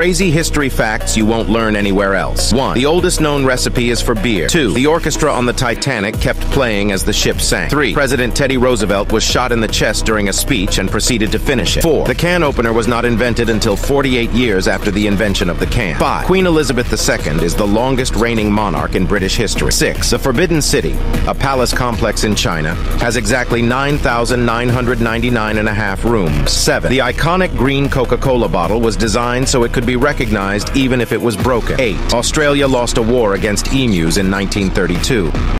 Crazy history facts you won't learn anywhere else. 1. The oldest known recipe is for beer. 2. The orchestra on the Titanic kept playing as the ship sank. 3. President Teddy Roosevelt was shot in the chest during a speech and proceeded to finish it. 4. The can opener was not invented until 48 years after the invention of the can. 5. Queen Elizabeth II is the longest reigning monarch in British history. 6. The Forbidden City, a palace complex in China, has exactly 9,999 and a half rooms. 7. The iconic green Coca-Cola bottle was designed so it could be recognized even if it was broken. 8. Australia lost a war against emus in 1932.